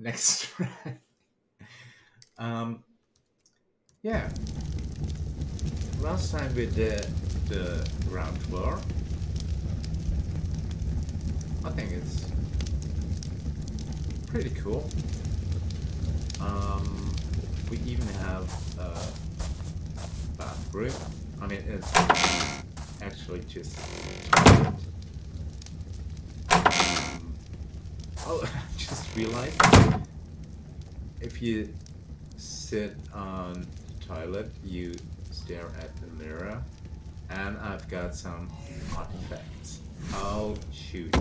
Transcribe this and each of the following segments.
next try. um, yeah. Last time we did the ground floor. I think it's pretty cool. Um, we even have a bathroom. I mean, it's actually just. Um, oh, just realized if you sit on the toilet, you stare at the mirror, and I've got some artifacts. Oh, shoot.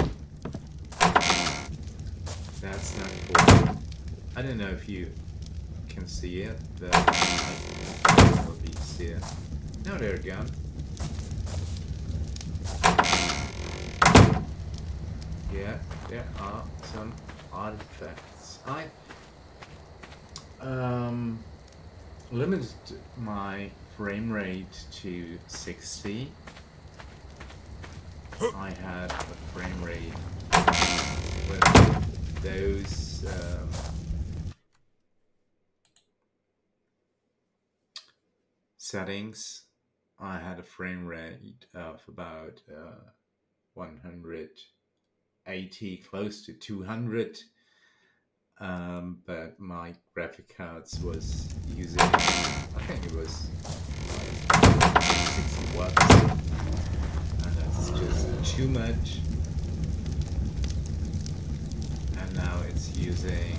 That's not cool. I don't know if you can see it, but I be see it. No, they're gone. Yeah, there are some artifacts. I um limited my frame rate to 60. I had a frame rate with those um, settings. I had a frame rate of about uh, 180, close to 200 um, but my graphic cards was using, I think it was like 60 watts, and that's just too much. And now it's using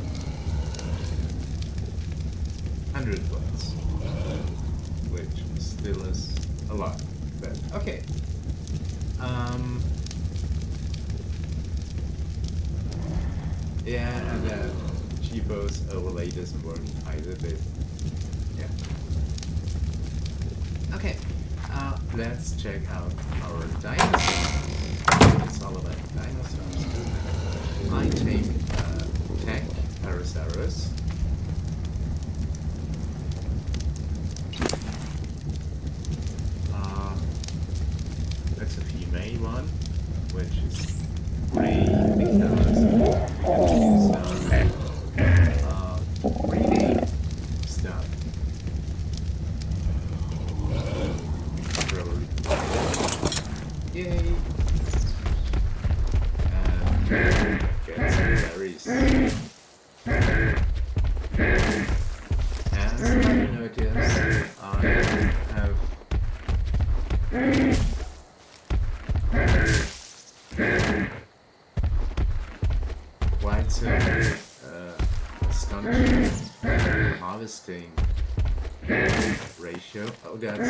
100 watts, which still is a lot, but okay. Um, yeah, and uh, GeForce overlay doesn't work either, but yeah. Okay, uh, let's check out our dinosaurs. It's all about dinosaurs. I take uh, Tech Parasaurus. Uh, that's a female one, which is pretty because it's ratio. Oh, that's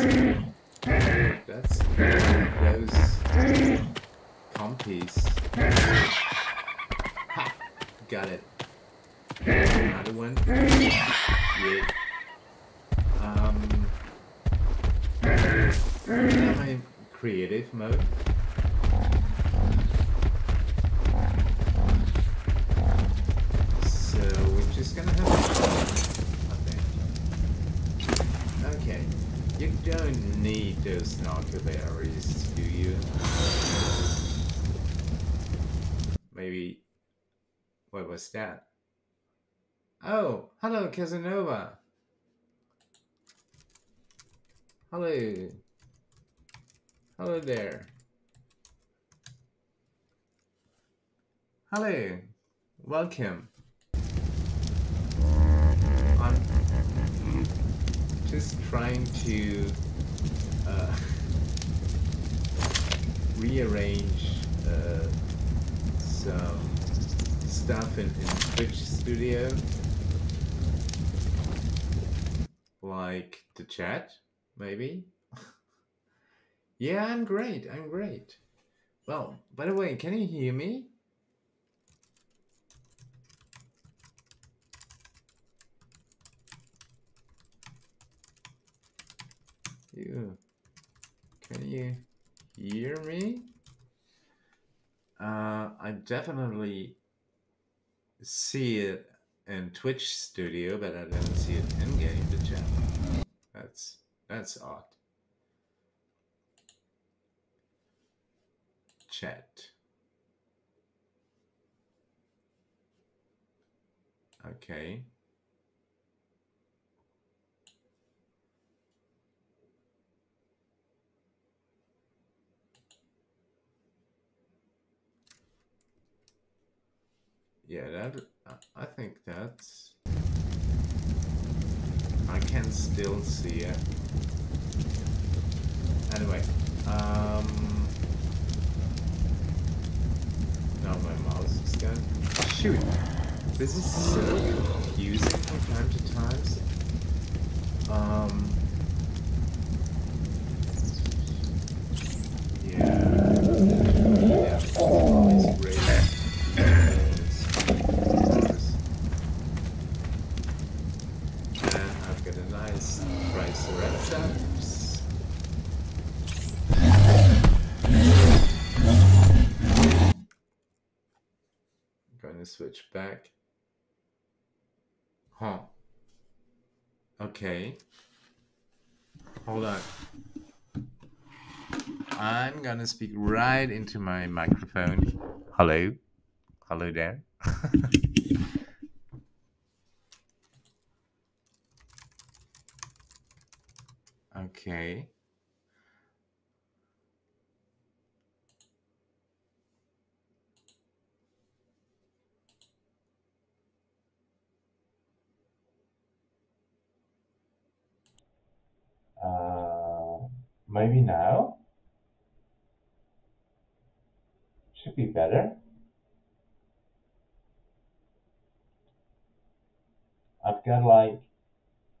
Casanova. Hello. Hello there. Hello. Welcome. I'm just trying to uh, rearrange uh, some stuff in, in Twitch Studio, like the chat, maybe. yeah, I'm great. I'm great. Well, by the way, can you hear me? You can you hear me? Uh, I definitely see it in Twitch Studio, but I don't see it in game that's odd. Chat. Okay. Yeah, that I think that's I can still see it. Anyway, um now my mouse is gone. Shoot! This is so confusing from time to time. Um Yeah. Yeah, oh, great. I'm gonna switch back. Huh. Okay. Hold on. I'm gonna speak right into my microphone. Hello? Hello there? Okay. Uh, maybe now? Should be better. I've got like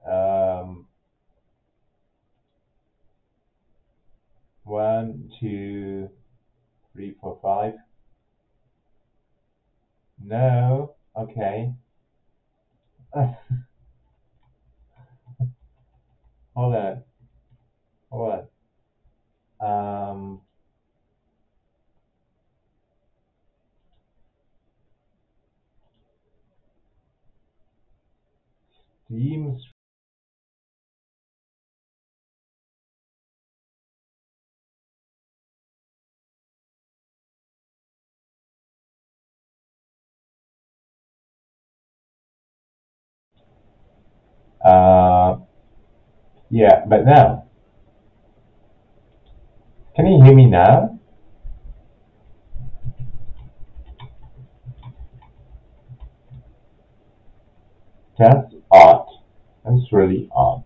um, One, two, three, four, five. No. Okay. Hold on. Hold on. Um, Steam's Uh, yeah, but now, can you hear me now? That's odd. That's really odd.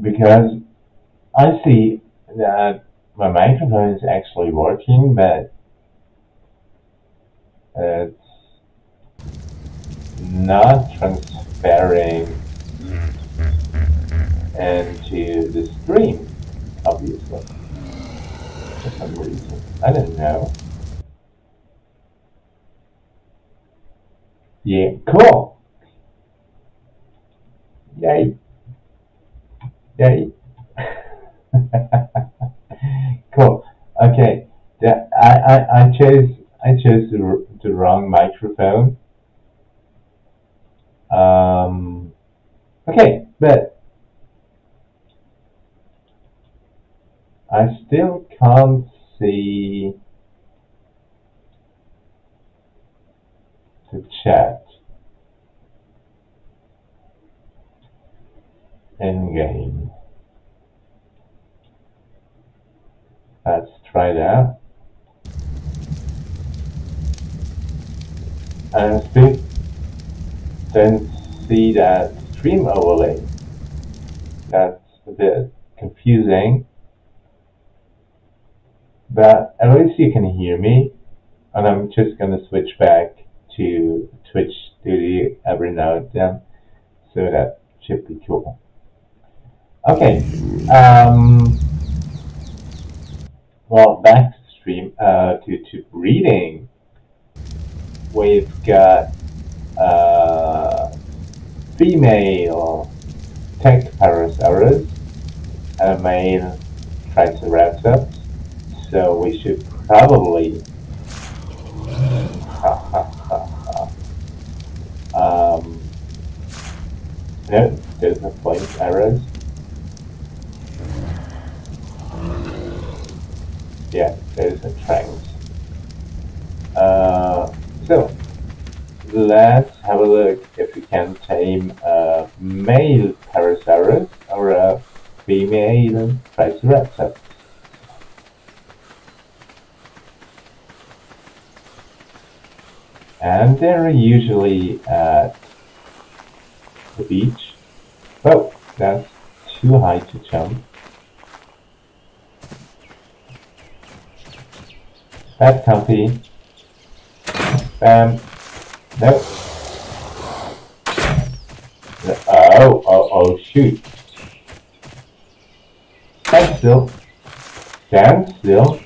Because I see that my microphone is actually working, but it's not transferring into the stream, obviously, for some reason. I don't know. Yeah, cool. Yay. Yay. cool. Okay. Yeah, I, I, I chose I chose the, the wrong microphone. Um, okay, but I still can't see the chat in game. Let's try that. And still don't see that stream overlay. That's a bit confusing. But at least you can hear me. And I'm just going to switch back to Twitch Studio every now and then. So that should be cool. Okay. Um, well, back to stream, uh, to, to breeding. We've got uh, female Tachypterosaurus and a male Triceratops. So we should probably um, no, there's no flame arrows. Yeah, there's a trend. Uh, so, let's have a look if we can tame a male Parasaurus or a female Triceratops. And they're usually at the beach. Oh, that's too high to jump. That's comfy. Bam. Um, nope. Oh, oh, oh, shoot. Stand still. Stand still.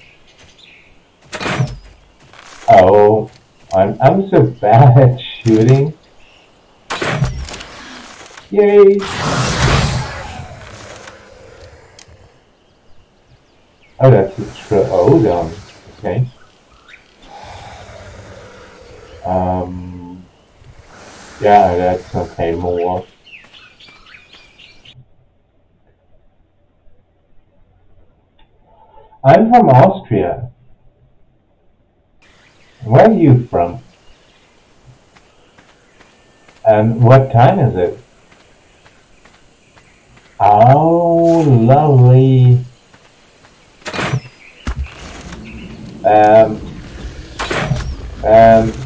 Oh, I'm, I'm so bad at shooting. Yay! Oh, that's a Troodon. Oh, okay. Um, yeah, that's okay, more. I'm from Austria. Where are you from? And what time is it? Oh, lovely. Um, um,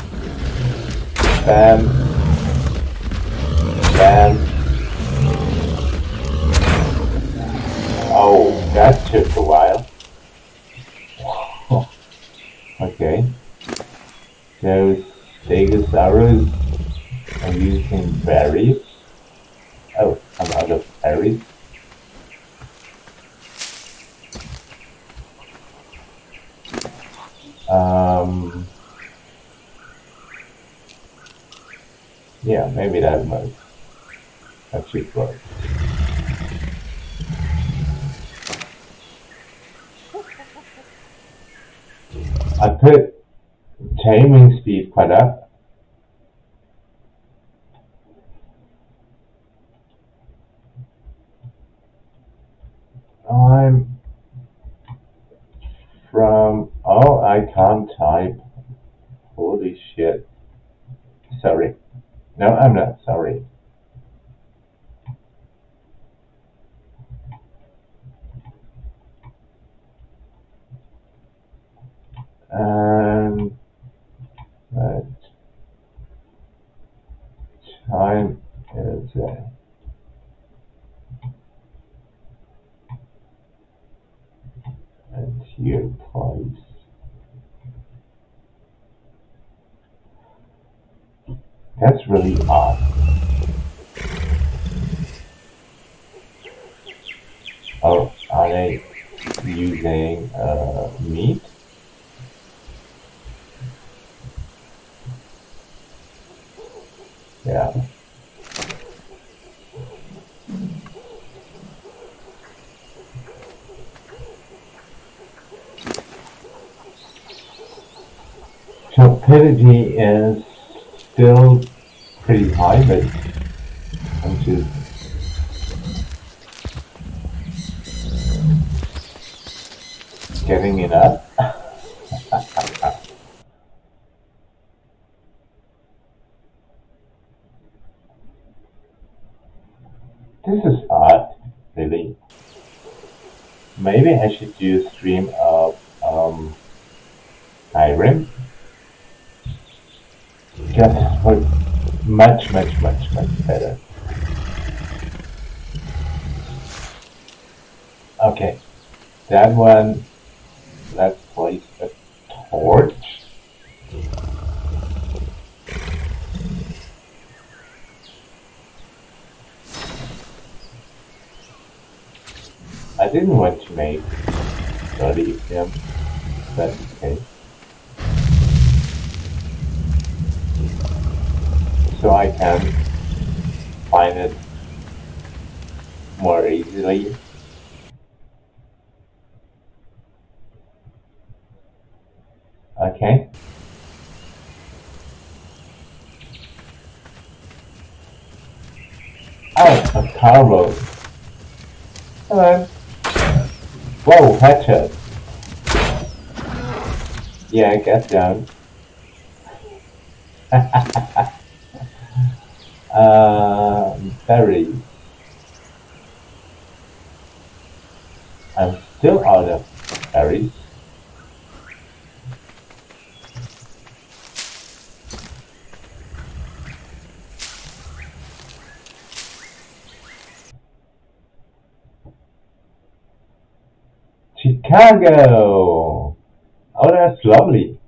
Bam. Bam. Oh, that took a while. okay. Those Stegosaurus are using berries. Oh, I'm out of berries. Um, Yeah, maybe that might actually work. I put taming speed quite up. I'm from, oh, I can't type. Holy shit. Sorry. No, I'm not sorry. And that time is uh, and here place. That's really odd. Oh, are they using uh, meat? Yeah. Stupidity is still pretty high, but I'm just getting it up. this is odd, really. Maybe I should do a stream of um, Skyrim just work much, much, much, much better. Okay, that one, let's place a torch. I didn't want to make 30 of them, that's okay. so I can find it more easily. Okay. Oh, a cargo. Hello. Whoa, headshot. Yeah, get down. uh, berries. I'm still out of berries. Chicago! Oh, that's lovely.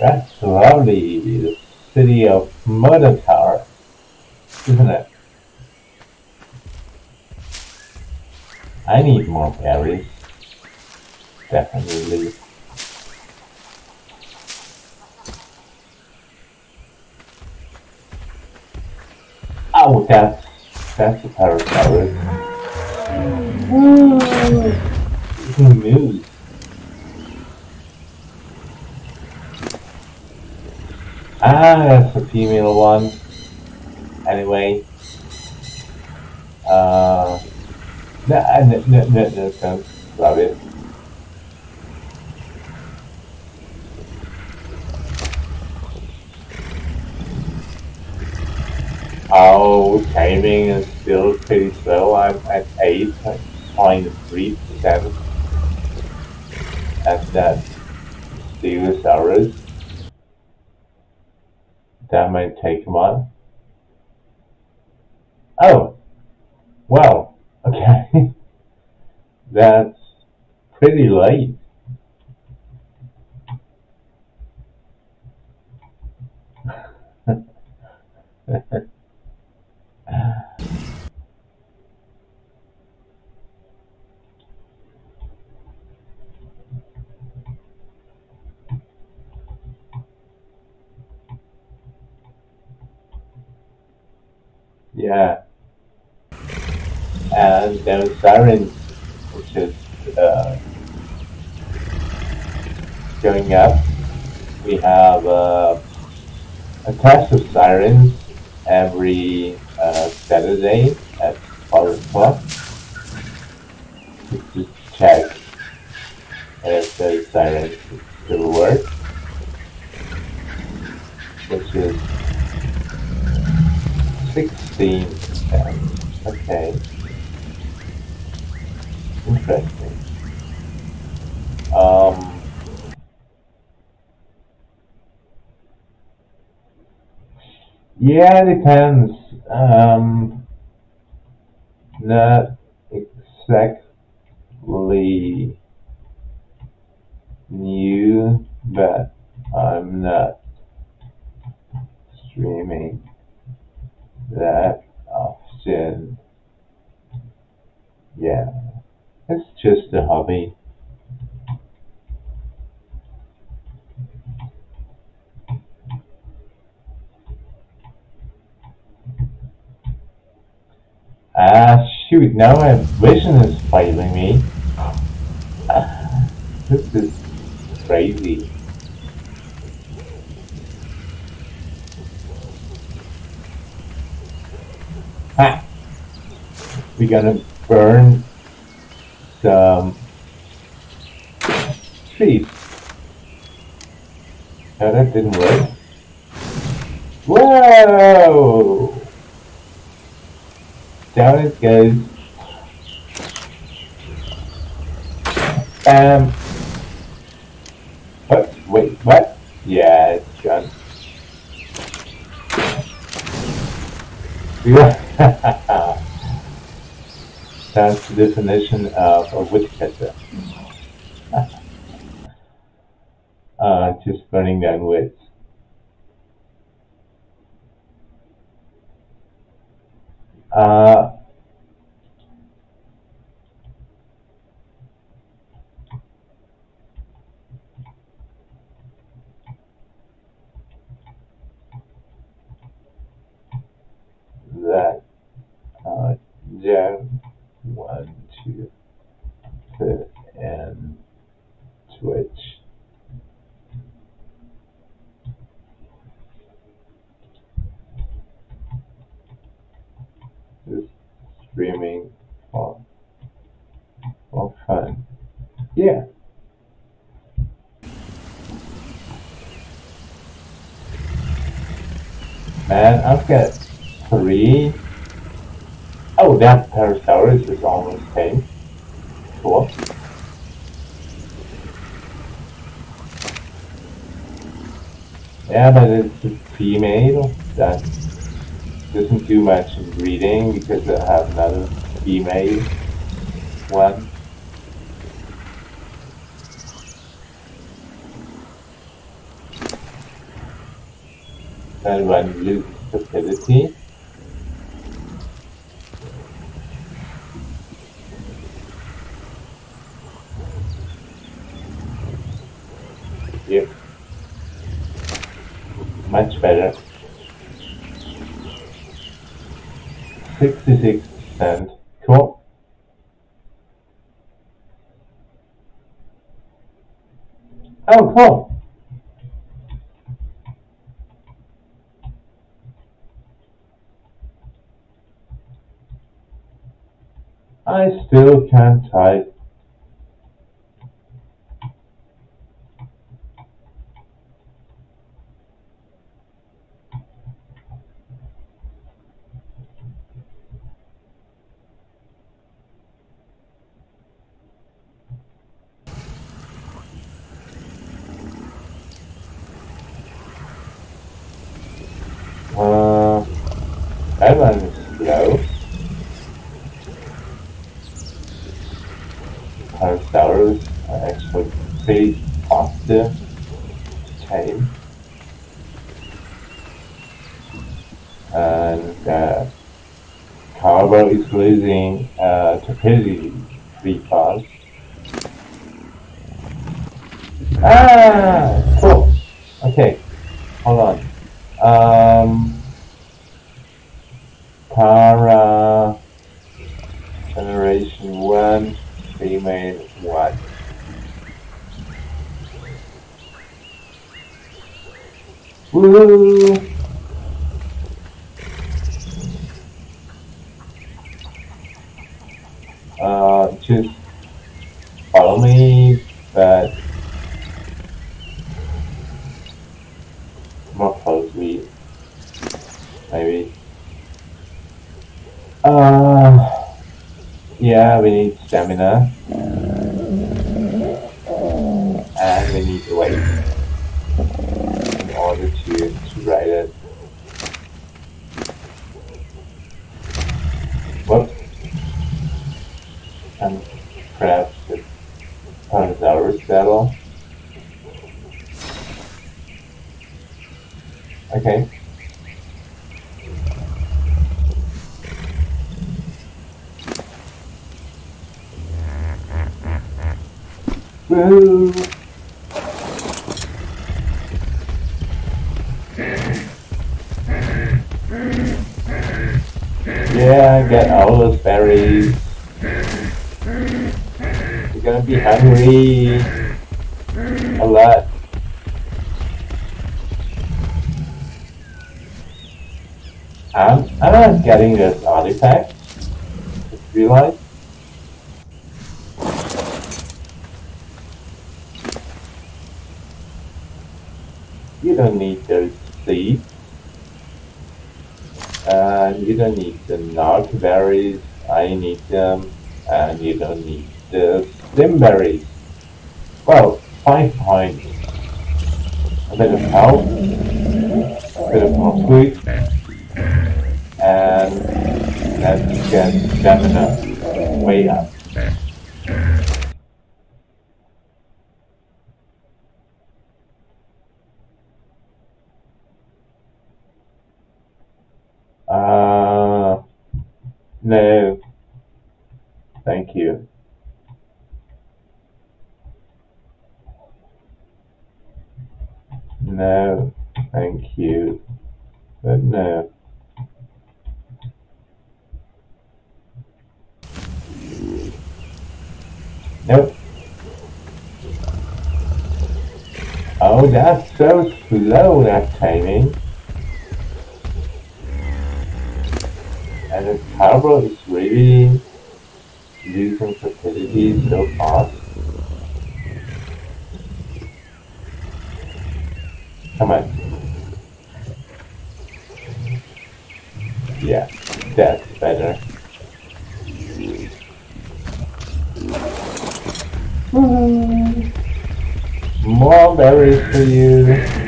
That's lovely. The city of Murder Tower, isn't it? I need more berries. Definitely. That's that's a parasaurus. Who moves? Ah, that's a female one. Anyway. Uh, no, no, no, no, no, no, love it. Oh, timing is still pretty slow. I'm at 8.3% at that Stegosaurus. That might take a while. Oh, well, okay. That's pretty late. Yeah. And then sirens, which is uh, going up. We have uh, a test of sirens every uh, Saturday at 4 o'clock. Just check if the sirens still work. Which is 16 percent. Okay. Interesting. Um, yeah, it depends. Um, not exactly new, but I'm not streaming that often. Yeah, it's just a hobby. Ah, shoot, now my vision is failing me. this is crazy. Ha! We're gonna burn some trees. Oh, that didn't work. Whoa! Down it goes. Um. What? Wait, what? Yeah, it's done. That's the definition of a woodcutter. uh, just burning down woods. Uh, that uh, Jen one two put and switch. This streaming for, for fun. Yeah. And I've got three. Oh, that Parasaurus is almost tame. Cool. Yeah, but it's a female that doesn't do much in breeding because I have another female one. And when you lose fertility, Yep. Much better. 66%. Cool. Oh, cool. I still can't type. Uh, one is slow. Parasaurus are faster to tame. And uh, is losing uh, to pretty fast. Ah, cool. Okay, hold on. Um, Para Generation 1 Female 1 Woo! Uh, just follow me, but more closely, maybe. Uh, yeah, we need stamina. And we need to wait in order to, to ride it. Whoops. And perhaps the Tyrannosaurus battle. Okay. Woo! Yeah, get all those berries. You're gonna a lot. I'm, I'm not getting this artifact. Just. You don't need those seeds. And you don't need the narc berries. I need them. And you don't need the stim berries. Well, five points. A bit of health. A bit of food. And let's get stamina way up. Uh, no. Thank you. No, thank you. But no. Nope. Oh, that's so slow, that timing. And the Carbo is really losing fertility so fast. Come on. Yeah, that's better. Mm-hmm. More berries for you.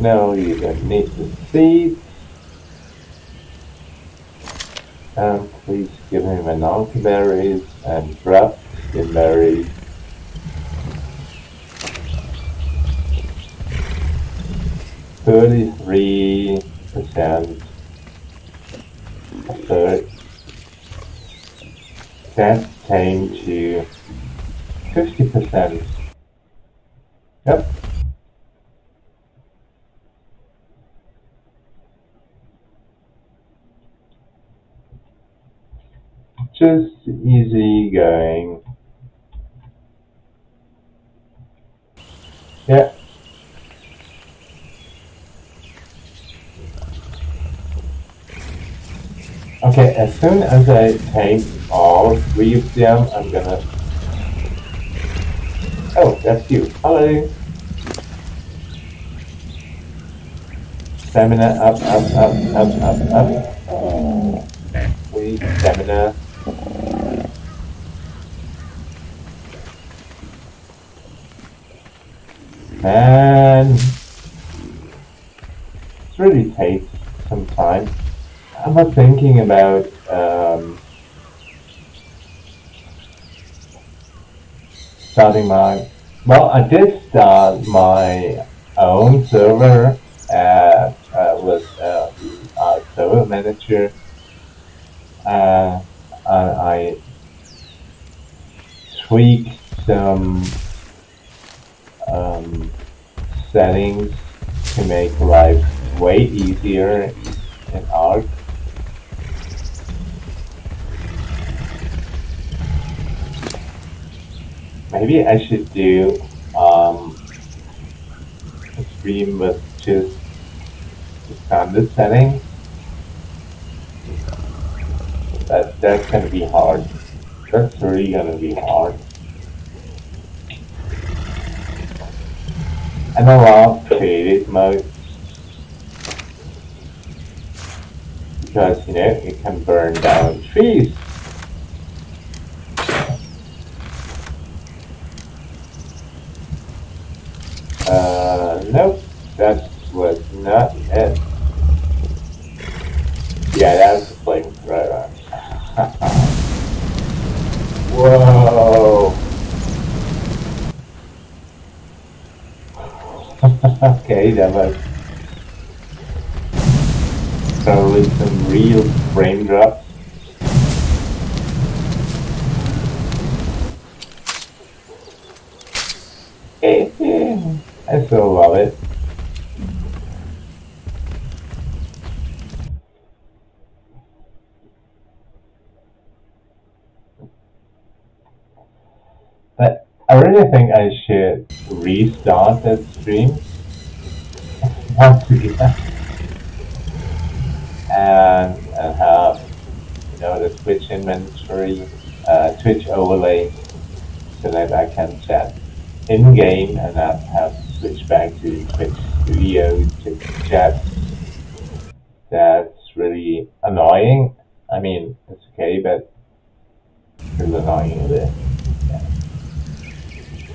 Now you don't need the seeds. And please give him an berries and drop the berries. Thirty-three percent. Third. That came to fifty percent. Yep. Just easy going. Yeah. Okay, as soon as I take all three of them, I'm gonna... Oh, that's you. Hello. Stamina up, up, up, up, up, up. Please, stamina. And it really takes some time. I'm not thinking about um, starting my. Well, I did start my own server at, uh, with uh, uh, server manager. Uh, I tweaked some um, settings to make life way easier in Ark. Maybe I should do um, a stream with just standard settings. That, that's gonna be hard. That's really gonna be hard. And I love creative mode because you know it can burn down trees. Uh, nope, that was not it. Yeah, that's the flamethrower. Whoa. okay, that was probably some real frame drops. Eh, eh, I still love it. But I really think I should restart that stream once again and, and have you know the Twitch inventory, uh, Twitch overlay, so that I can chat in game and not have switch back to Twitch Studio to chat. That's really annoying. I mean, it's okay, but it's annoying a bit.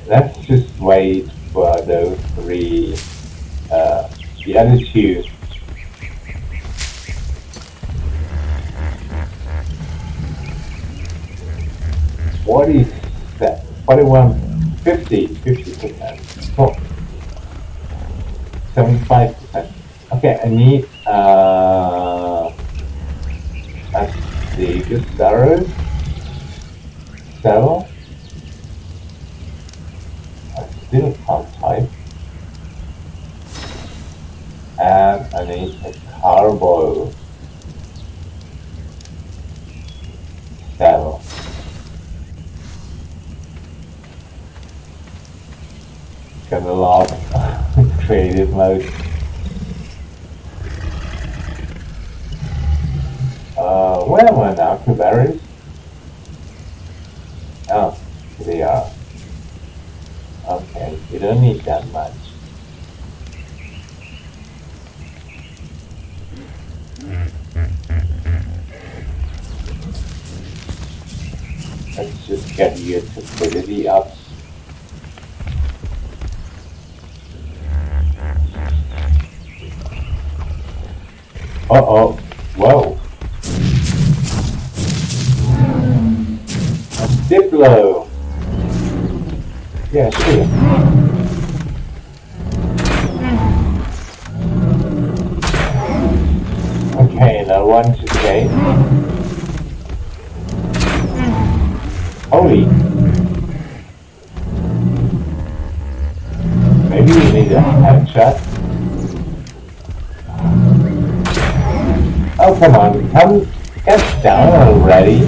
Let's just wait for those three, uh, the other two. Forty, forty-one, fifty, fifty percent. Oh. Seventy-five percent. Okay, I need uh, a Stegosaurus cell. still can't type. And I need a carbo saddle. Gonna love creative mode. Uh, where am I now? Berries? Oh, here they are. Okay, you don't need that much. Let's just get your stability up. Uh-oh. Whoa. A diplo. Yeah. Okay, now one to say. Holy. Maybe we need a headshot. Oh, come on. Come, get down already.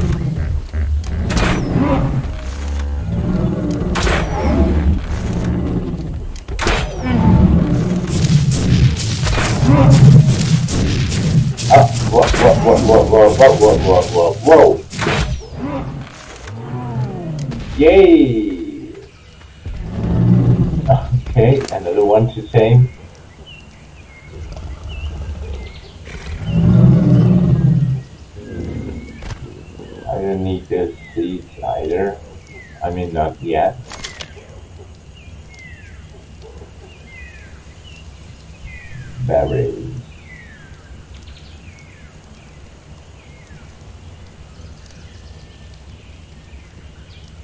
Yay! Okay, another one to same. Need the either. I mean, not yet. Berries.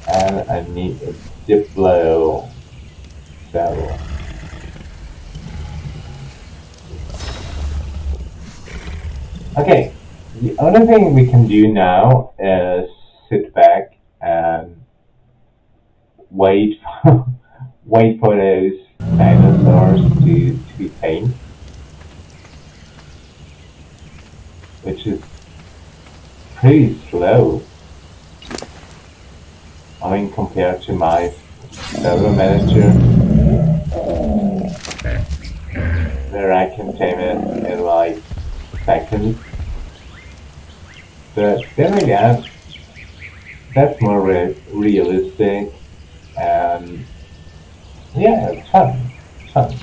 and I need a Diplo saddle. Okay, the only thing we can do now is sit back um, and wait for, wait for those dinosaurs to, to be tamed. Which is pretty slow. I mean, compared to my server manager, where I can tame it in like seconds. But then again, that's more re realistic, and yeah, it's fun, fun.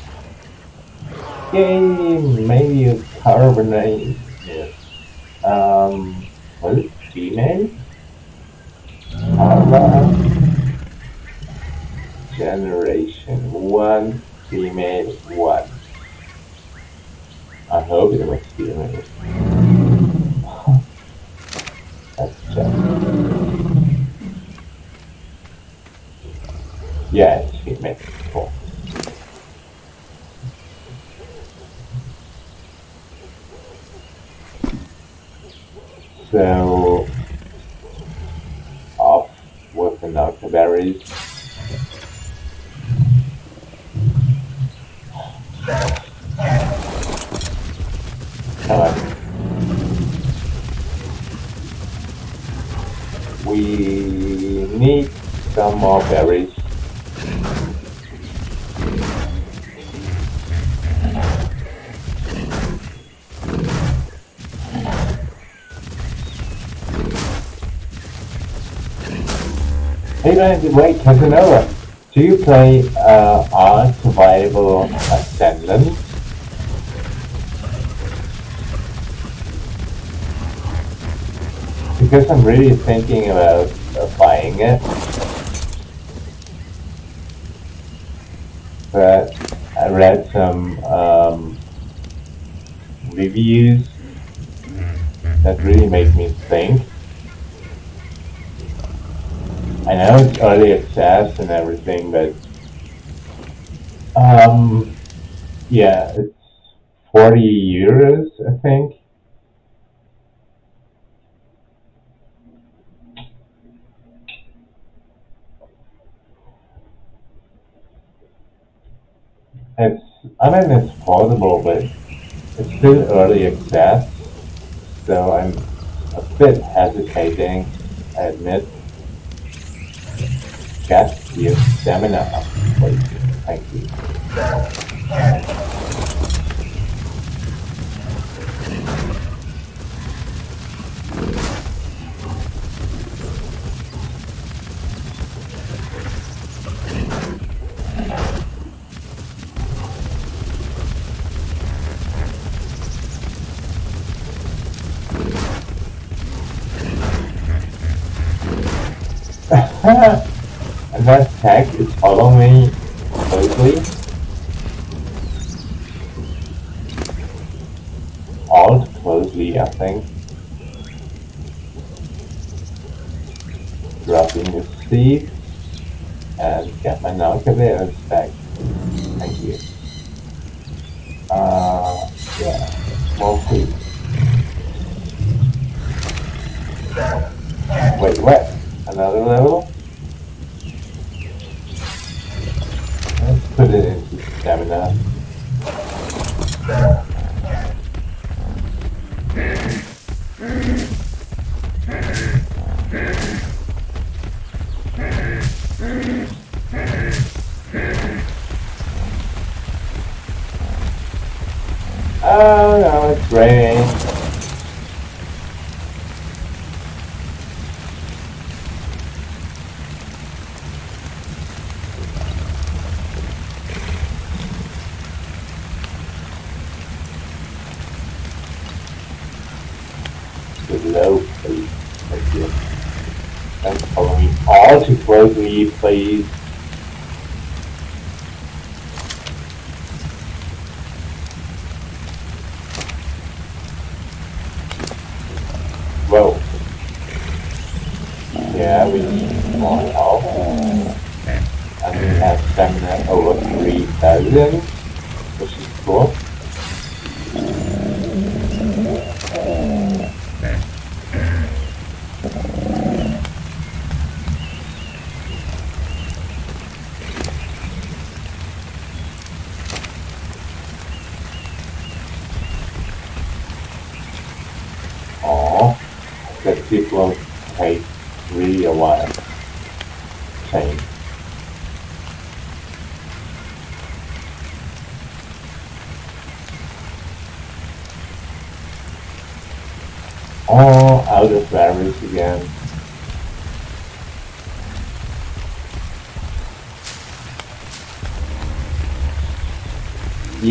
Yay, maybe a carbonate. Yes. Um, was it female? Generation 1, female 1. I hope it was female. Let's check. Yeah, it's female. Cool. So off with the berries. We need some more berries. Wait, Casanova. Do you play uh, Survival Ascended? Because I'm really thinking about uh, buying it. But I read some um, reviews that really made me think. I it's early access and everything, but um, yeah, it's 40 euros, I think. It's, I mean, it's possible, but it's still early access, so I'm a bit hesitating, I admit. Get your stamina up, please. Thank you. And that tag is following me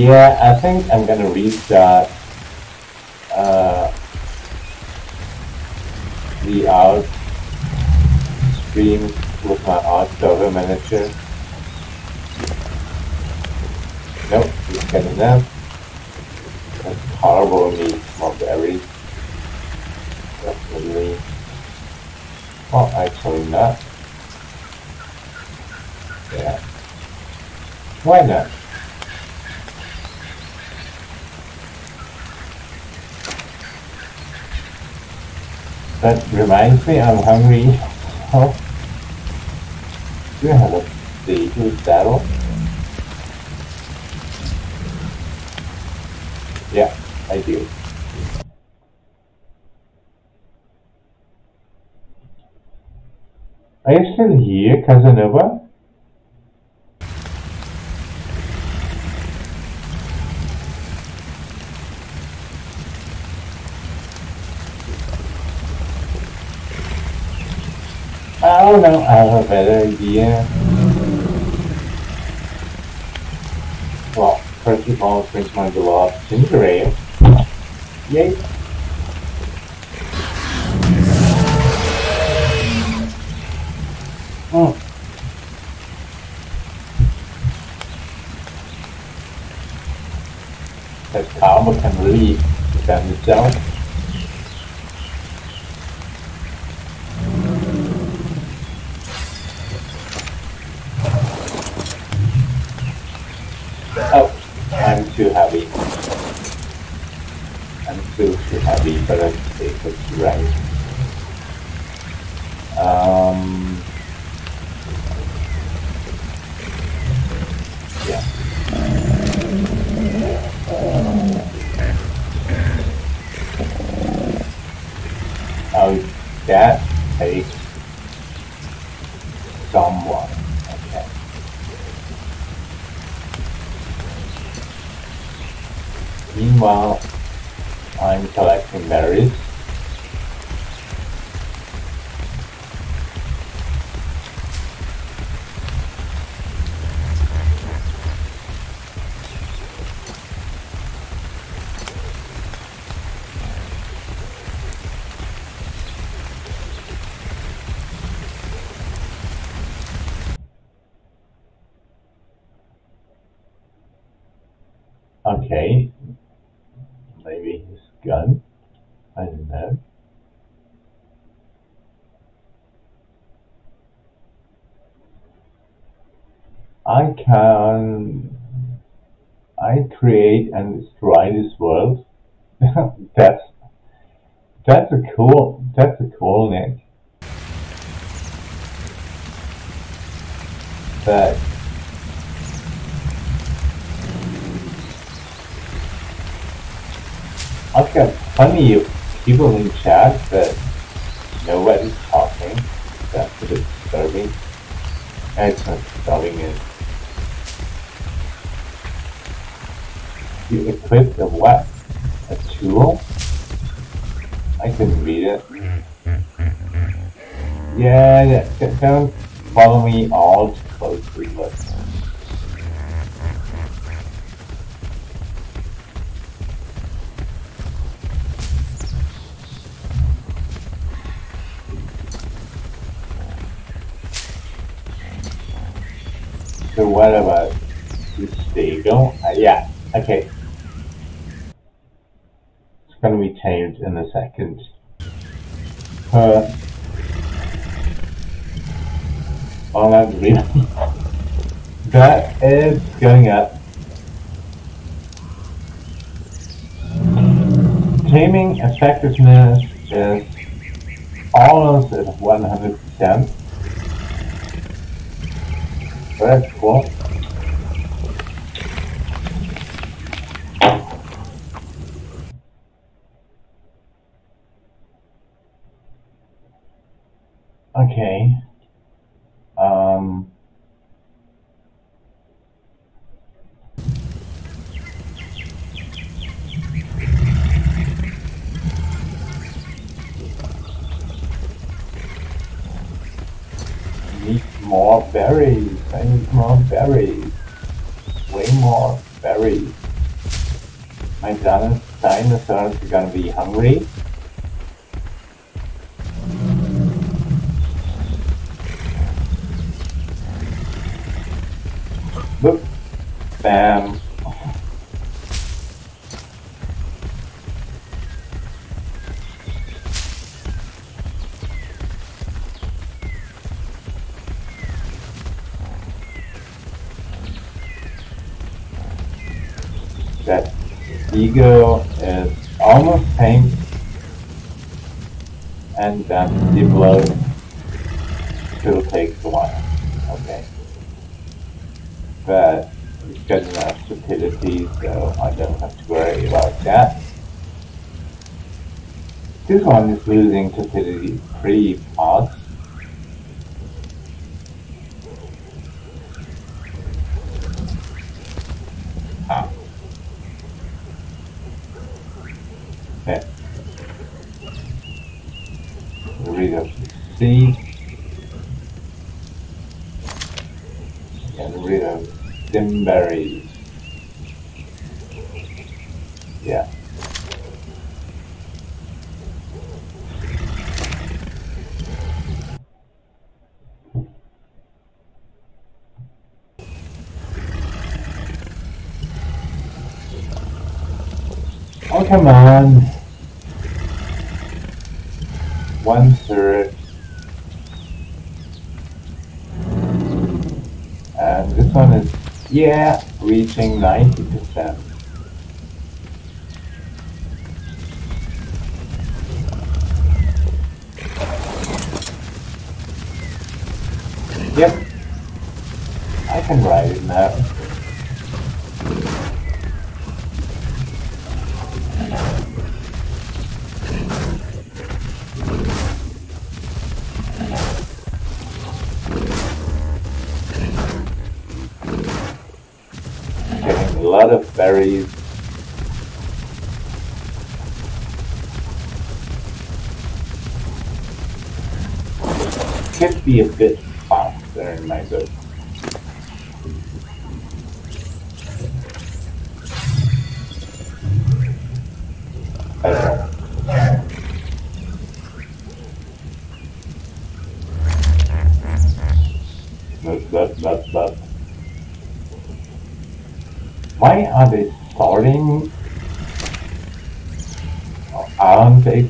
Yeah, I think I'm gonna restart uh, the Ark stream with my Ark Server Manager. Nope, it's getting enough. That's horrible me, mulberry. Definitely. Well, actually not. Yeah. Why not? That reminds me, I'm hungry. Oh. Do you have a seafood saddle? Yeah, I do. Are you still here, Casanova? Oh no, I have a better idea. Well, first of all, Prince Mandela Cinderella. Yay! Oh. That karma can really defend itself. too heavy. I'm still too heavy, but I think it's right. Um, yeah. someone. Okay. Meanwhile, I'm collecting berries. Okay. Maybe his gun. I don't know. I can I create and destroy this world. that's that's a cool that's a cool nick. But I've got plenty of people in chat, but nobody's talking. That's a bit disturbing. It's not disturbing. You equipped a what? A tool? I couldn't read it. Yeah, yeah, don't follow me all too closely, but So what about this stable? Uh, yeah, okay. It's gonna be tamed in a second. Uh, on that video. that is going up. Taming effectiveness is almost at 100%. That's cool. Okay. Um. Need more berries. I need more berries. Way more berries. My dino- dinosaurs are gonna be hungry. That ego is almost tamed and then develop still takes a while. Okay but got enough torpidity, so I don't have to worry about that. This one is losing torpidity pretty fast. Ah. Okay. Rid of the seed. and rid of stim berries. Yeah. Oh, come on. One third. And this one is, yeah, reaching 90%. Yep. I can ride it now. Be a bit faster in my but. Why are they sorting? Aren't they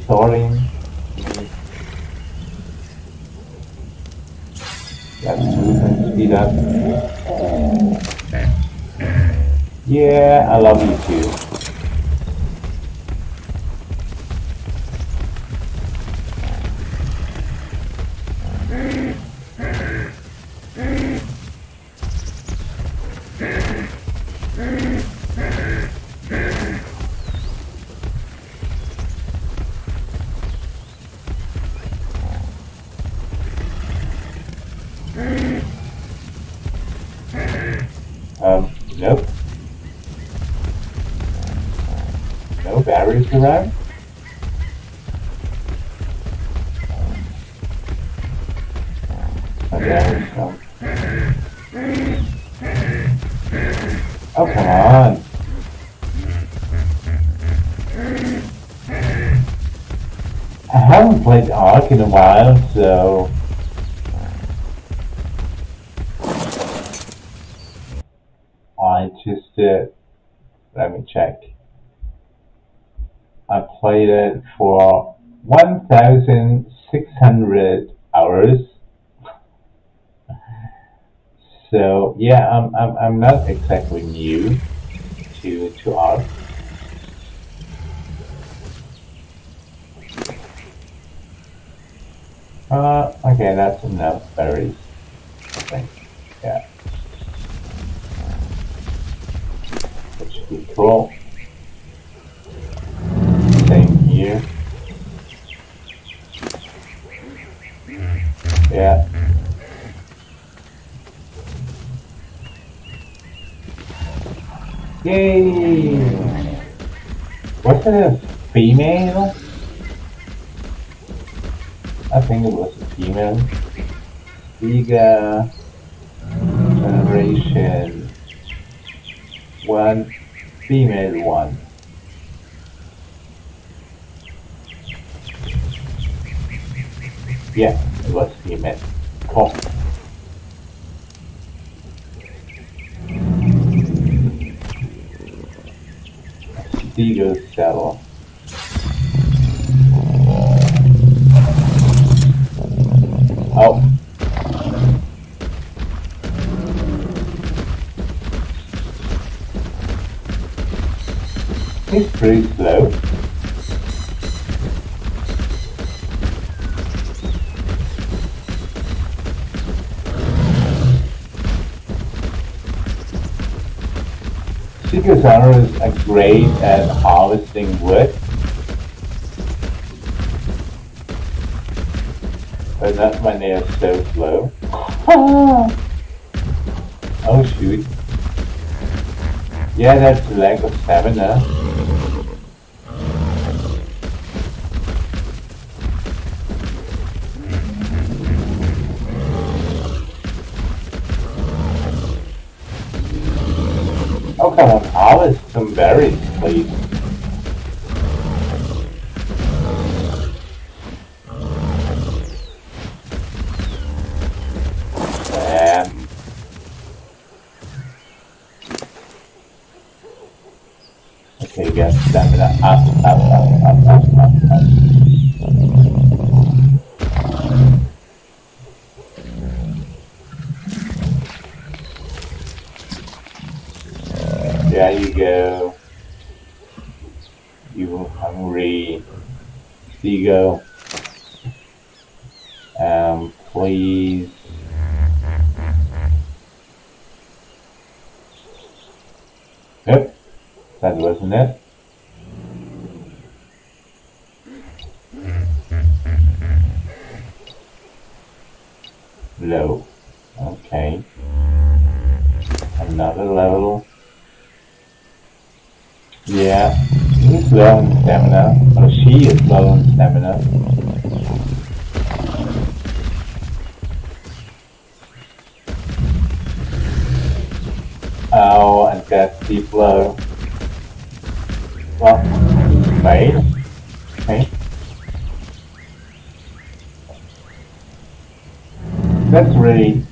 sorting? Let's move and speed up. Yeah, I love you too. Yeah, I'm, I'm, I'm not exactly new to, to Ark. Uh, okay, that's enough berries. I think. Yeah. That should be cool. Same here. Yeah. Yay! Was it a female? I think it was a female. Giga generation one female one. Yeah, it was female. Cool. Seagull saddle. Oh. It's pretty slow. Stegosaurus are great at harvesting wood. But that's when they are so slow. oh shoot. Yeah, that's the lack of stamina. Um, wait, wait. That's really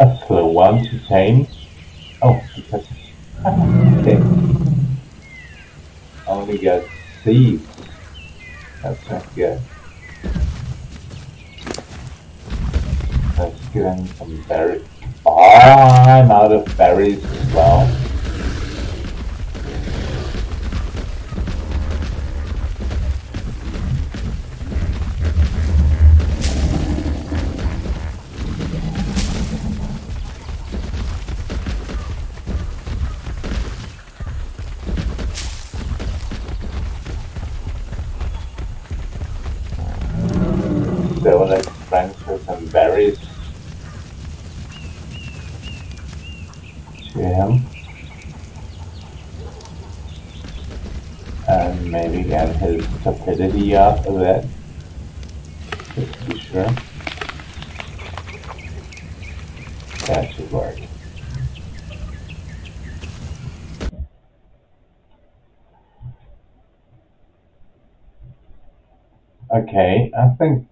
a slow one to tame. Oh, because okay. Only got seeds. That's not good. Let's get in some berries. Oh, I'm out of berries as well. Stupidity up a bit. Just to be sure. That should work. Okay, I think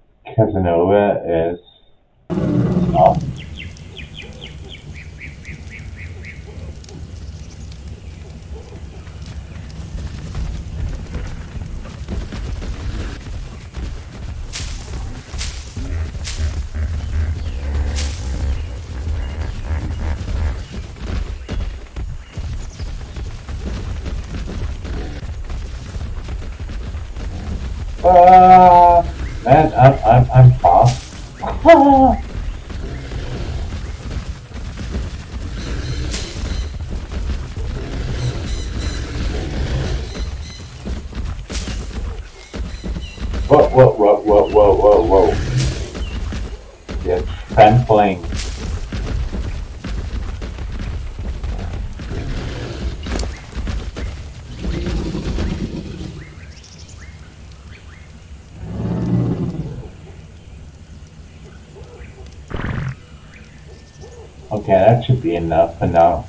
Okay, that should be enough for now.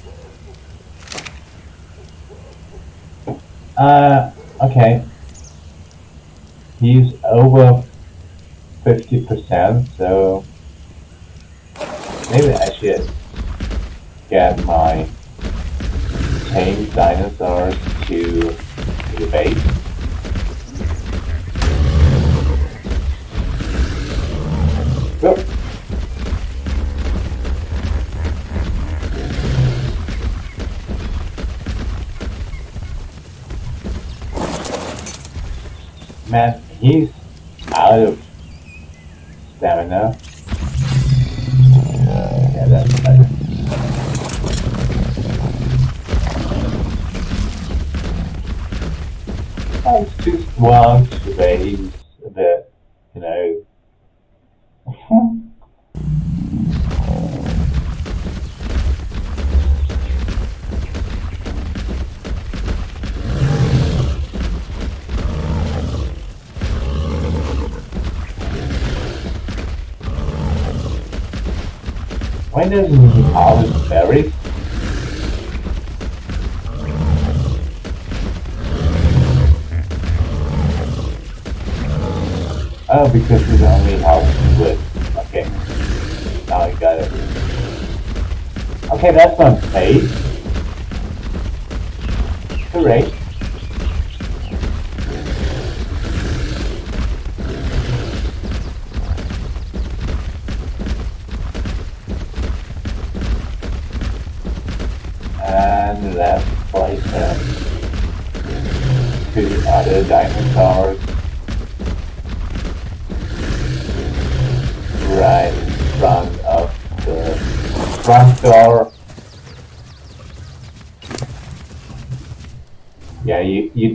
Uh, okay. He's over 50%, so maybe I should get my tame dinosaurs to the base. Man, he's out of stamina. Yeah, that's better. I just want to raise Doesn't he harvest berries? Oh, because he's only harvesting wood. Okay. Now I got it. Okay, that's not paid. Hooray.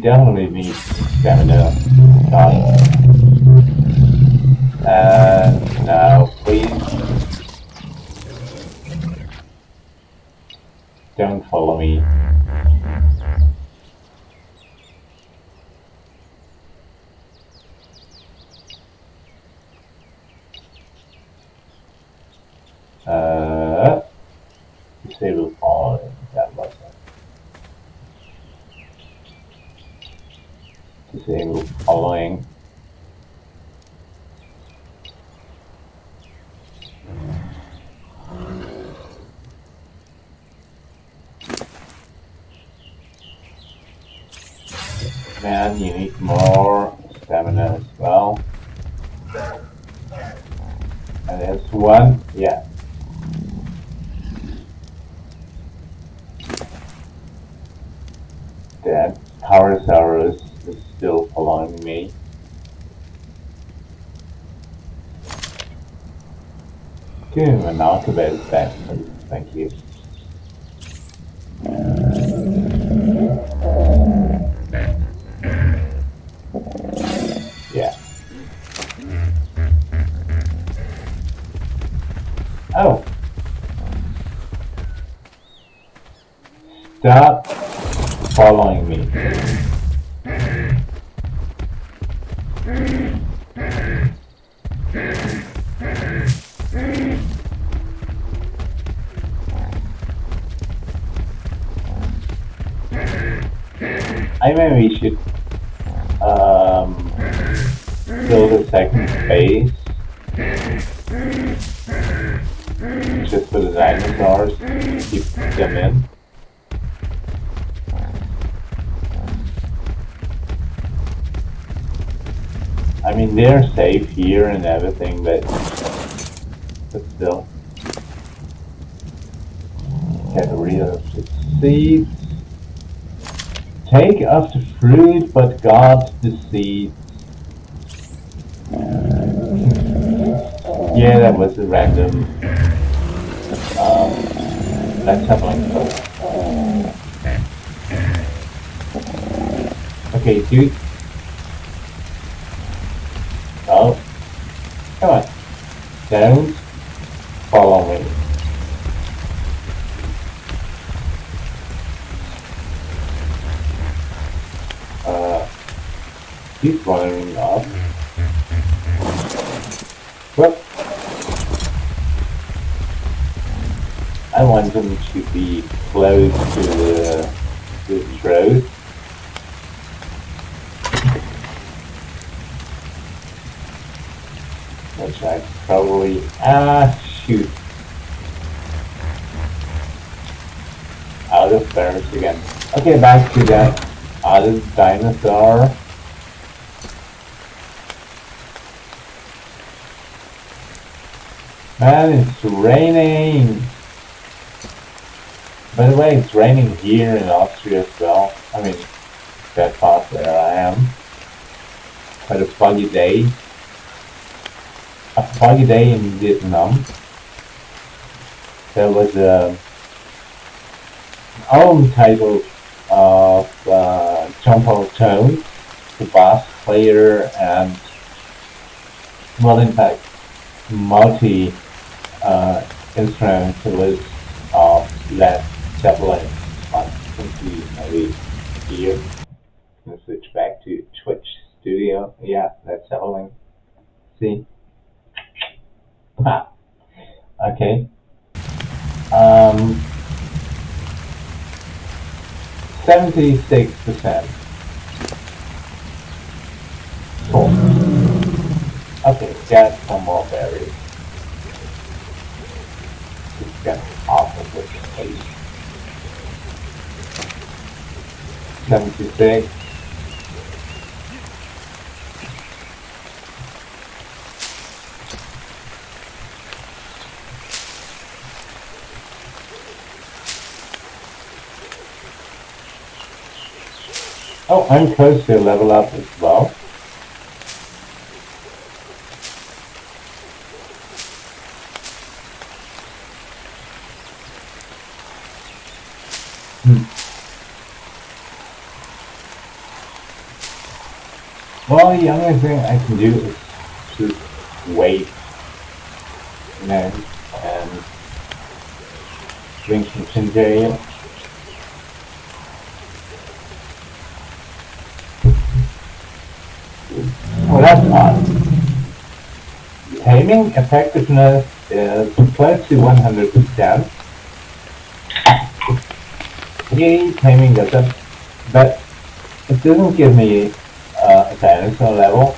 definitely need stamina. None. And now, please. Don't follow me. Uh, disable all. Following. Man, you need more stamina as well. And there's one, yeah. That Parasaurus is still following me. Give him an Yeah, that was a random. Um, a look. Okay, dude. Oh, come on. Don't follow me. Uh, he's running up. Well, I want them to be close to the, the road. Which I probably, ah, shoot. Out of bounds again. Okay, back to that other dinosaur. Man, it's raining! By the way, it's raining here in Austria as well. I mean, that part where I am. Quite a foggy day. A foggy day in Vietnam. There was a album title of uh, John Paul Jones, the bass player and, well, in fact, multi uh, instrumentalist of Led Zeppelin. But simply maybe here. Let's switch back to Twitch Studio. Yeah, Led Zeppelin. See? Ah. Okay. Um, 76%. Cool. Okay, got some more berries. Get off of this page. 76. Oh, I'm close to level up as well. Hmm. Well, the only thing I can do is just wait, you know, and drink some ginger ale. Well, that's odd. Taming effectiveness is close to 100%. Yay, timing doesn't, but it doesn't give me uh, a dinosaur level.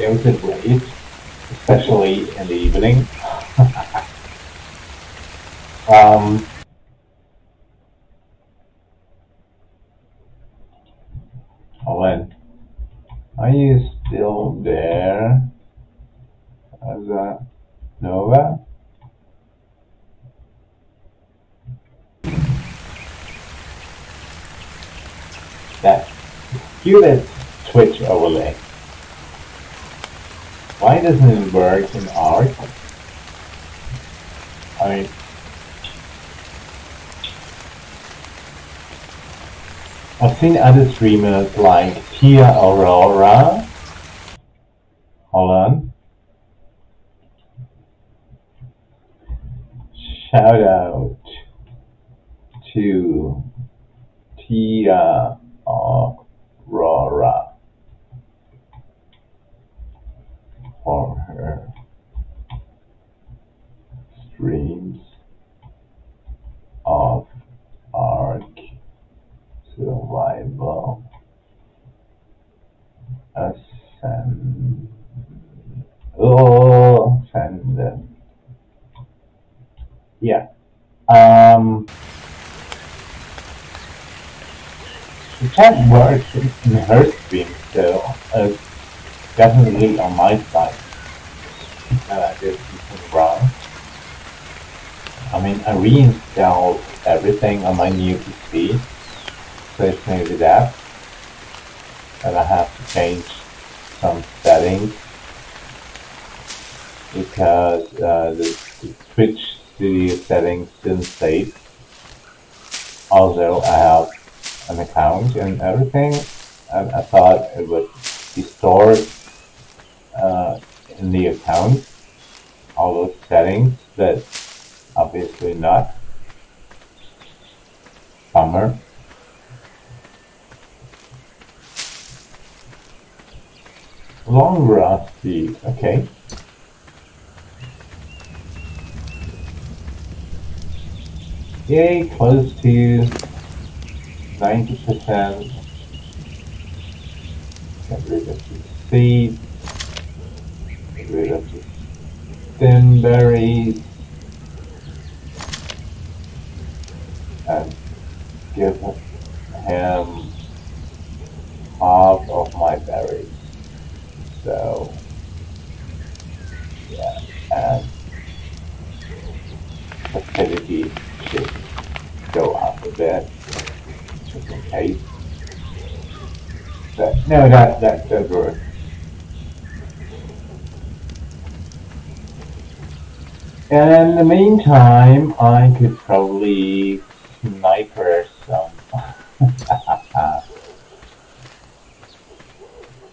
It was a great, especially in the evening. um, Owen, are you still there? As a Nova? That cute Twitch overlay. Why doesn't it work in Ark? I mean, I've seen other streamers like Tia Aurora. Hold on. Shout out to Tia Aurora for her streams of Ark Survival Ascend. Oh, Ascend. Yeah. Um, chat works in her stream, so uh, definitely on my side. Uh, there's something wrong. I mean, I reinstalled everything on my new PC, so it's maybe that. And I have to change some settings because uh, the, the studio settings didn't save. Also, I have an account and everything, and I thought it would be stored uh, in the account, all those settings, but obviously not. Bummer. Long rusty, okay. Yay, close to 90%. Get rid of the seeds. Get rid of the stim berries. And give him half of my berries. So, yeah, and torpidity should go up a bit, case. But no, that that does work. And in the meantime, I could probably sniper some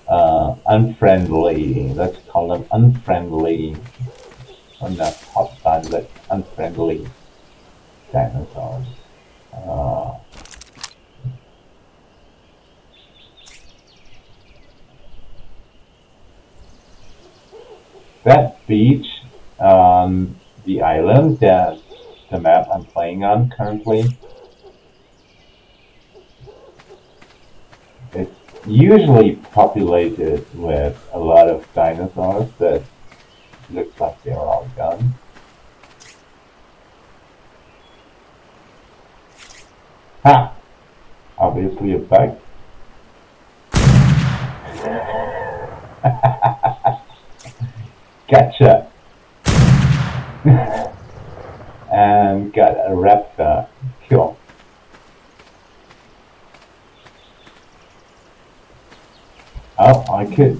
uh, unfriendly, let's call them unfriendly, or not hostile, but unfriendly dinosaurs. Uh, that beach on the island, that the map I'm playing on currently. It's usually populated with a lot of dinosaurs, but looks like they're all gone. Ha! Obviously a bug. gotcha! and got a raptor kill. Oh, I could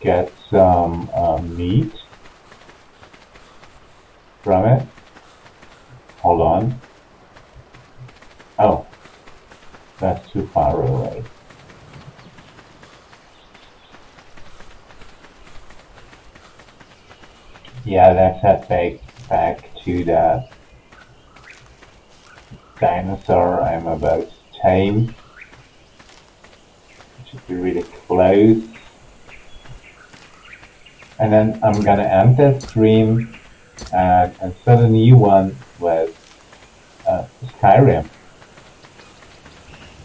get some uh, meat from it. Hold on. Oh, that's too far away. Yeah, that's that back back to that dinosaur I'm about to tame. Should be really close. And then I'm gonna end the stream and, and start a new one with uh, Skyrim.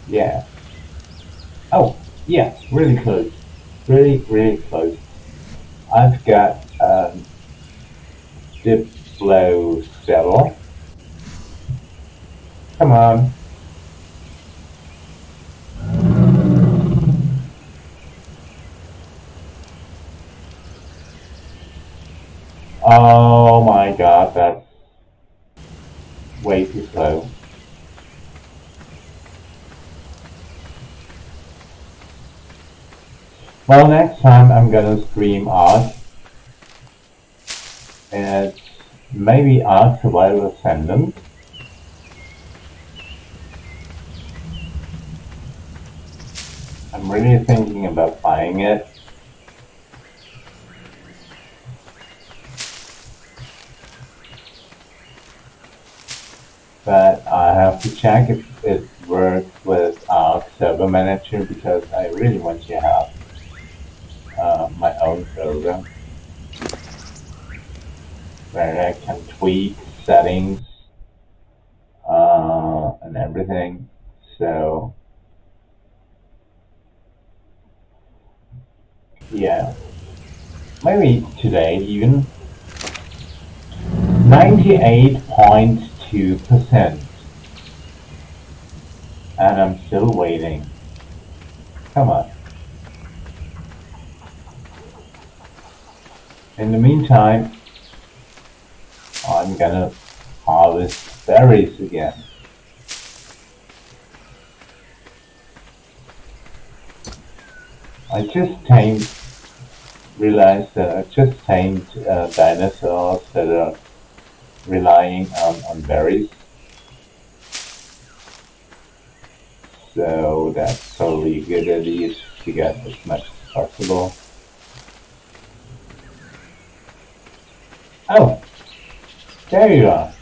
Yeah. Oh, yeah, really close. Really, really close. I've got Diplo Settle. Come on. Oh my god, that's way too slow. Well, next time I'm gonna stream Ark. And maybe Ark Survival Ascended. I'm really thinking about buying it. But I have to check if it works with Ark Server Manager because I really want to have uh, my own program where I can tweak settings uh, and everything. So yeah, maybe today even 98.2 percent, and I'm still waiting. Come on. In the meantime, I'm gonna harvest berries again. I just tamed, realized that I just tamed uh, dinosaurs that are relying on, on berries. So that's a good idea to get as much as possible. Oh, there you are.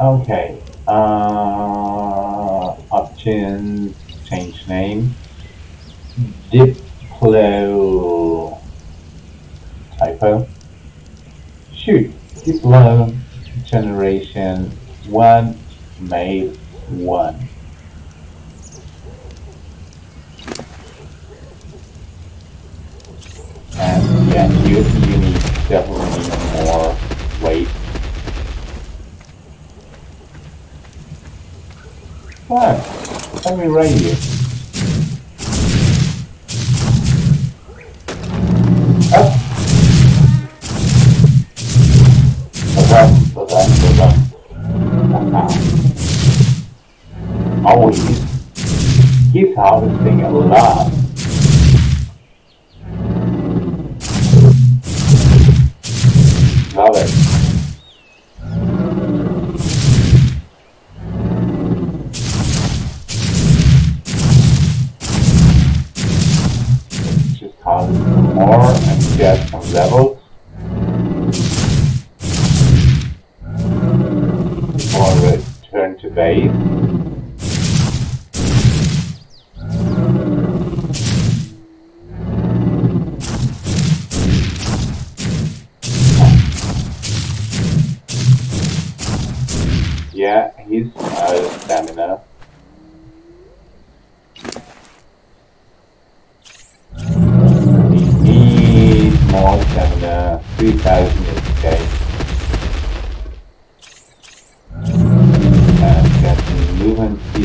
Okay. Uh, options, change name. Diplo typo. Shoot. Diplo generation one made one. And yeah, you, you need definitely need more weight. Ah, let me write you. He's, he's harvesting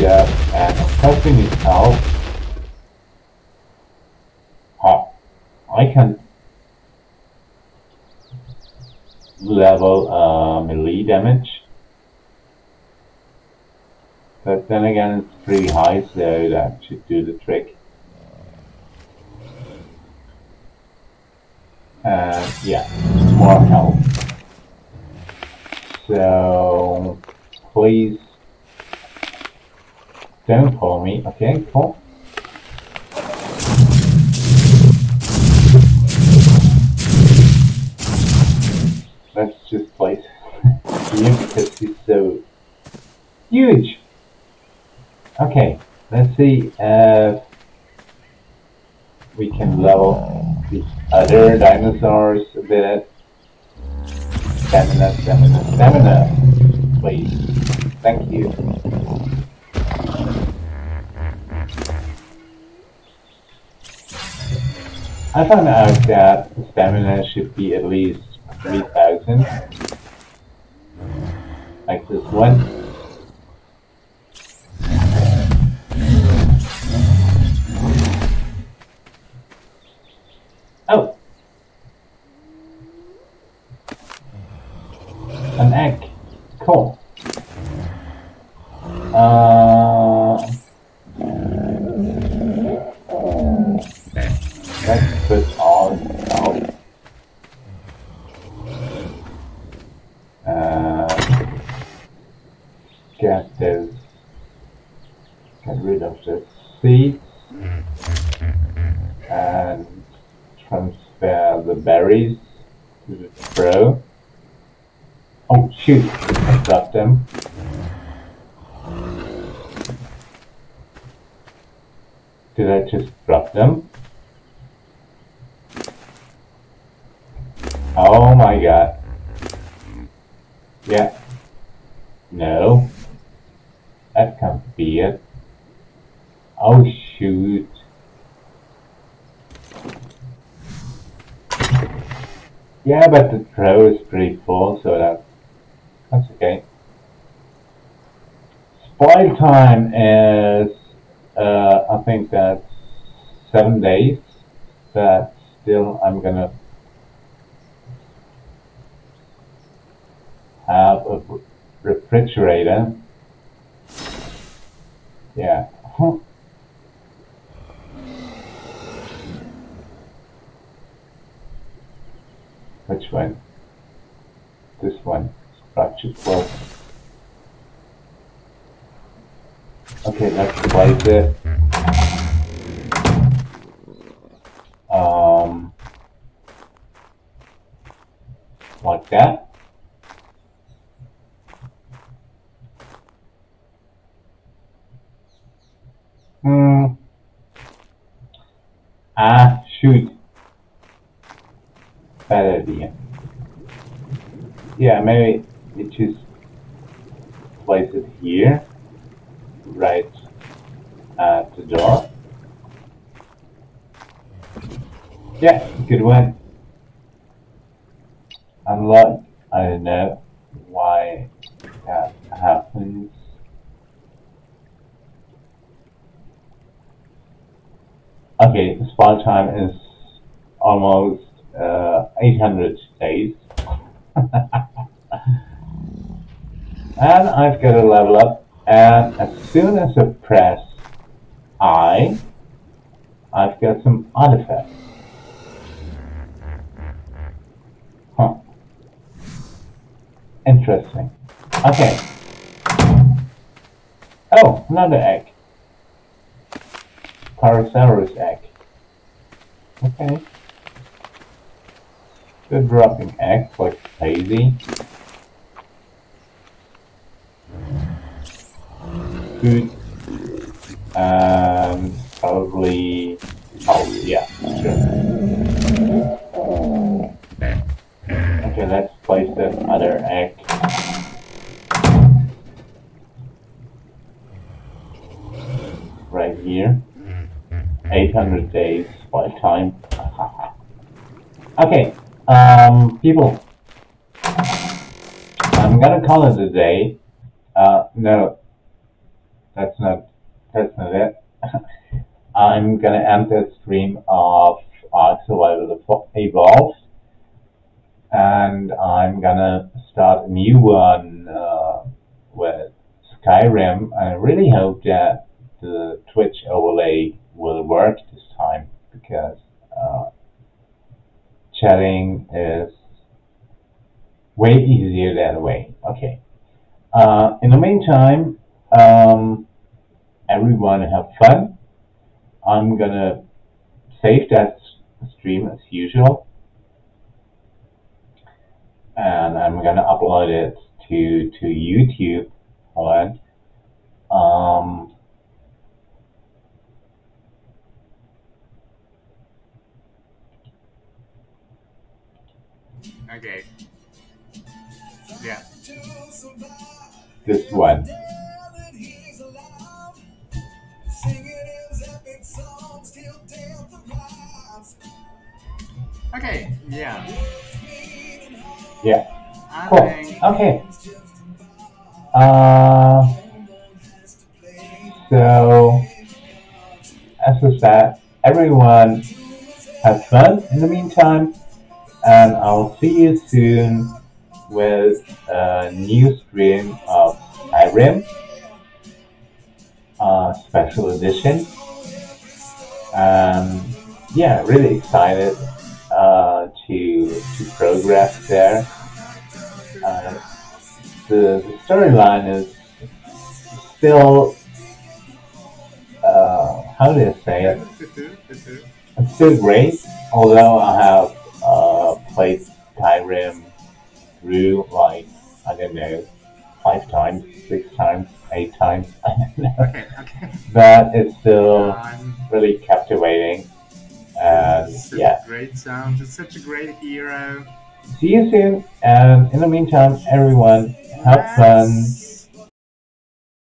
And of course we need. Oh, I can level uh, melee damage. But then again, it's pretty high, so that should do the trick. And yeah, more health. So please don't call me, okay? Cool. Let's just place him because he's so huge. Okay, let's see if we can level the other dinosaurs a bit. Stamina, stamina, stamina, please. Thank you. I found out that stamina should be at least 3000. Like this one. Oh! An egg. Cool. Uh, let's put all out. Uh, get this. Get rid of the seeds and transfer the berries to the trough. Oh shoot! I dropped them. Did I just drop them? Oh my god. Yeah. No. That can't be it. Oh shoot. Yeah, but the trough is pretty full, so that, that's okay. Spoil time is, uh, I think that's seven days, but still I'm gonna have a refrigerator. Yeah. Which one? This one. Structured well. Okay, let's place it. Um, like that. Ah, shoot. Bad idea. Yeah, maybe it just place it here, right at the door. Yeah, good one. Unlock. I don't know why that happens. Okay, spawn time is almost uh, 800 days. and I've got a level up, and as soon as I press I, I've got some artifacts. Huh. Interesting. Okay. Oh, another egg. Parasaurus egg. Okay. They're dropping egg like crazy. Good. Um, probably. Oh, yeah, sure. Okay, let's place this other egg. Right here. 800 days by time. okay, um, people. I'm gonna call it a day. Uh, no, that's not, that's not it. I'm gonna end the stream of Ark Survival Evolved. And I'm gonna start a new one, uh, with Skyrim. I really hope that the Twitch overlay will work this time because uh, chatting is way easier that way. Okay. Uh, in the meantime, um, everyone have fun. I'm gonna save that stream as usual, and I'm gonna upload it to to YouTube. On. Um, Okay. Yeah. this one. Okay. Yeah. Yeah. I Cool. think. Okay. Uh, so, as I said, everyone have fun in the meantime, and I'll see you soon with a new stream of Skyrim, uh, special edition. Um, yeah, really excited uh, to to progress there. Uh, the, the storyline is still uh, how do you say it? It's still great, although I have uh, played Skyrim through like I don't know five times, six times, eight times, I don't know. Okay. Okay. But it's still Um, really captivating. And such yeah, a great sound. It's such a great hero. see you soon. And in the meantime, everyone, have fun.